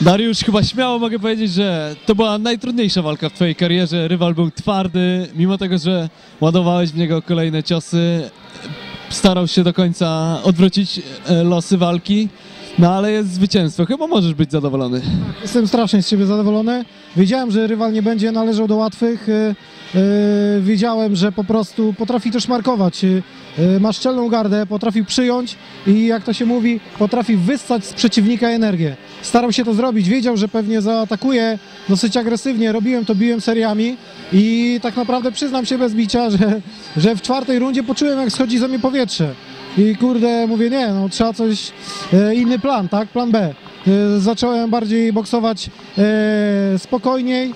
Dariusz, chyba śmiało mogę powiedzieć, że to była najtrudniejsza walka w twojej karierze. Rywal był twardy, mimo tego, że ładowałeś w niego kolejne ciosy, starał się do końca odwrócić e, losy walki. No ale jest zwycięstwo, chyba możesz być zadowolony. Jestem strasznie z siebie zadowolony. Wiedziałem, że rywal nie będzie należał do łatwych. Y, Wiedziałem, że po prostu potrafi też markować. Y, Ma szczelną gardę, potrafił przyjąć i jak to się mówi, potrafi wyssać z przeciwnika energię. Starał się to zrobić, wiedział, że pewnie zaatakuje dosyć agresywnie. Robiłem to, biłem seriami i tak naprawdę przyznam się bez bicia, że, że w czwartej rundzie poczułem, jak schodzi ze mnie powietrze. I kurde, mówię, nie, no trzeba coś, e, inny plan, tak, plan B. E, zacząłem bardziej boksować e, spokojniej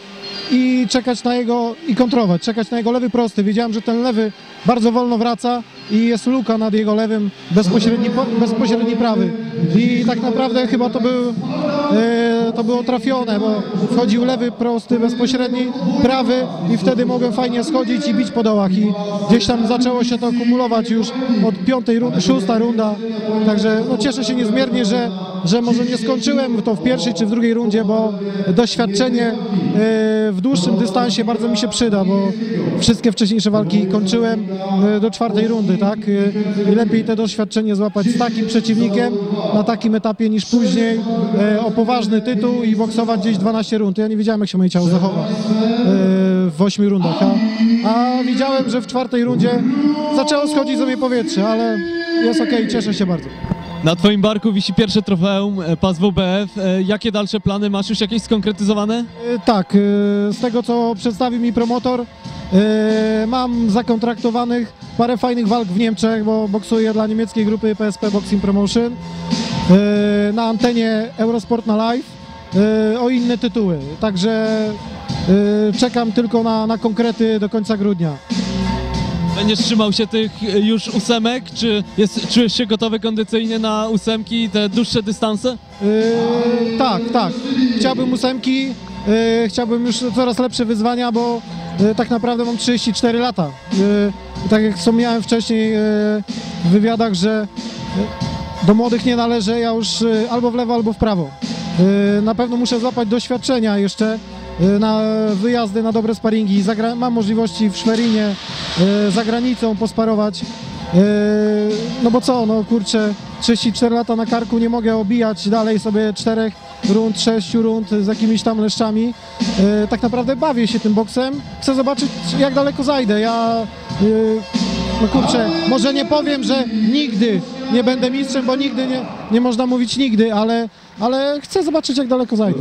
i czekać na jego, i kontrolować, czekać na jego lewy prosty. Wiedziałem, że ten lewy bardzo wolno wraca i jest luka nad jego lewym, bezpośredni, po- bezpośredni prawy. I tak naprawdę chyba to był, e, to było trafione, bo wchodził lewy prosty, bezpośredni prawy i wtedy mogłem fajnie schodzić i bić po dołach i gdzieś tam zaczęło się to kumulować już od piątej szósta runda, także no, cieszę się niezmiernie, że, że może nie skończyłem to w pierwszej czy w drugiej rundzie, bo doświadczenie e, w dłuższym dystansie bardzo mi się przyda, bo wszystkie wcześniejsze walki kończyłem e, do czwartej rundy, tak? E, I lepiej te doświadczenie złapać z takim przeciwnikiem na takim etapie niż później o poważny tytuł i boksować gdzieś 12 rund. Ja nie wiedziałem, jak się moje ciało zachowa e, w 8 rundach, a, a widziałem, że w czwartej rundzie zaczęło schodzić mnie powietrze, ale jest okej, cieszę się bardzo. Na twoim barku wisi pierwsze trofeum, e, pas WBF. E, Jakie dalsze plany masz już jakieś skonkretyzowane? Tak, z tego co przedstawił mi promotor, mam zakontraktowanych parę fajnych walk w Niemczech, bo boksuję dla niemieckiej grupy PSP Boxing Promotion na antenie Eurosport na live o inne tytuły. Także e, czekam tylko na, na konkrety do końca grudnia. Będziesz trzymał się tych e, już ósemek, czy jest, czujesz się gotowy kondycyjnie na ósemki i te dłuższe dystanse? Yy, tak, tak. Chciałbym ósemki, yy, chciałbym już coraz lepsze wyzwania, bo yy, tak naprawdę mam 34 lata. Tak jak wspomniałem wcześniej w wywiadach, że do młodych nie należę, ja już albo w lewo, albo w prawo. Yy, na pewno muszę złapać doświadczenia jeszcze yy, na wyjazdy, na dobre sparingi. Zagra- mam możliwości w Szwerinie, yy, za granicą posparować. No bo co, no kurczę, 34 lata na karku, nie mogę obijać dalej sobie czterech rund, sześciu rund z jakimiś tam leszczami. Tak naprawdę bawię się tym boksem, chcę zobaczyć jak daleko zajdę. Ja, no kurczę, może nie powiem, że nigdy nie będę mistrzem, bo nigdy nie, nie można mówić nigdy, ale, ale chcę zobaczyć jak daleko zajdę.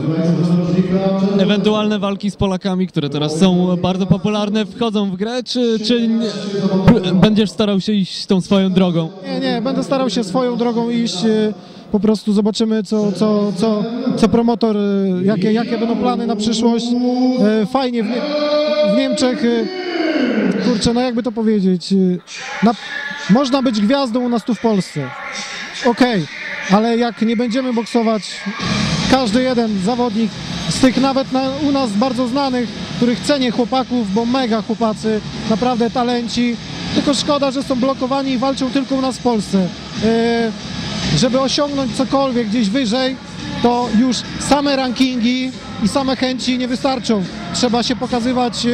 Ewentualne walki z Polakami, które teraz są bardzo popularne, wchodzą w grę, czy, czy nie- będziesz starał się iść tą swoją drogą? Nie, nie, będę starał się swoją drogą iść. y, Po prostu zobaczymy, co, co, co, co promotor, y, jakie, jakie będą plany na przyszłość. Y, Fajnie w, Nie w Niemczech, kurczę, no jakby to powiedzieć, y, na, można być gwiazdą u nas tu w Polsce. Okej, ale jak nie będziemy boksować, każdy jeden zawodnik z tych nawet na, u nas bardzo znanych, których cenię chłopaków, bo mega chłopacy, naprawdę talenci, tylko szkoda, że są blokowani i walczą tylko u nas w Polsce. E, żeby osiągnąć cokolwiek gdzieś wyżej, to już same rankingi i same chęci nie wystarczą. Trzeba się pokazywać e,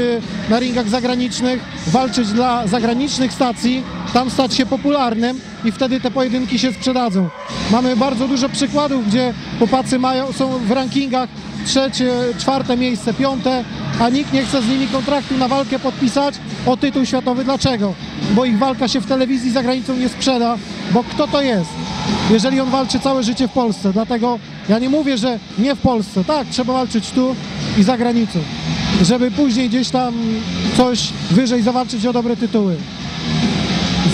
na ringach zagranicznych, walczyć dla zagranicznych stacji, tam stać się popularnym i wtedy te pojedynki się sprzedadzą. Mamy bardzo dużo przykładów, gdzie chłopacy mają, są w rankingach trzecie, czwarte miejsce, piąte, a nikt nie chce z nimi kontraktu na walkę podpisać o tytuł światowy. Dlaczego? Bo ich walka się w telewizji za granicą nie sprzeda, bo kto to jest? Jeżeli on walczy całe życie w Polsce, dlatego ja nie mówię, że nie w Polsce, tak, trzeba walczyć tu i za granicą, żeby później gdzieś tam coś wyżej zawalczyć o dobre tytuły.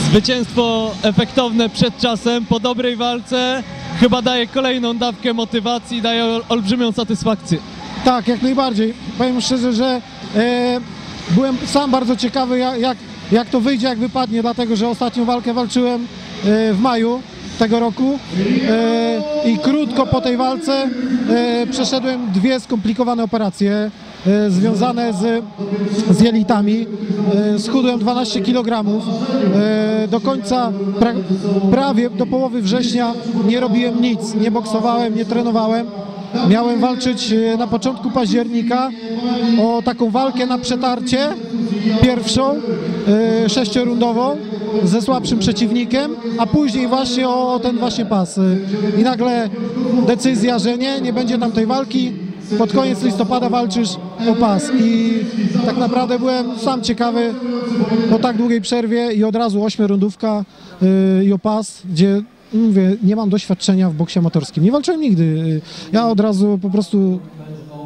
Zwycięstwo efektowne przed czasem, po dobrej walce, chyba daje kolejną dawkę motywacji, daje ol- olbrzymią satysfakcję. Tak, jak najbardziej. Powiem szczerze, że e, byłem sam bardzo ciekawy, jak, jak, jak to wyjdzie, jak wypadnie, dlatego że ostatnią walkę walczyłem e, w maju tego roku e, i krótko po tej walce e, przeszedłem dwie skomplikowane operacje e, związane z, z jelitami. Schudłem 12 kg. Do końca, pra, prawie do połowy września nie robiłem nic, nie boksowałem, nie trenowałem. miałem walczyć na początku października o taką walkę na przetarcie, pierwszą, sześciorundową, ze słabszym przeciwnikiem, a później właśnie o ten właśnie pas. I nagle decyzja, że nie, nie będzie tam tej walki, pod koniec listopada walczysz o pas i tak naprawdę byłem sam ciekawy po tak długiej przerwie i od razu ośmiorundówka yy, i o pas, gdzie mówię, nie mam doświadczenia w boksie amatorskim. Nie walczyłem nigdy. Yy, Ja od razu po prostu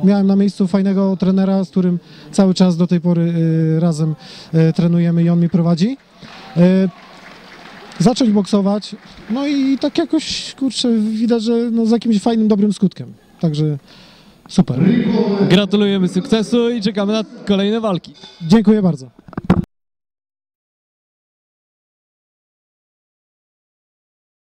miałem na miejscu fajnego trenera, z którym cały czas do tej pory yy, razem yy, trenujemy i on mi prowadzi. Yy, Zacząć boksować, no i tak jakoś, kurczę, widać, że no z jakimś fajnym, dobrym skutkiem. Także super. Gratulujemy sukcesu i czekamy na kolejne walki. Dziękuję bardzo.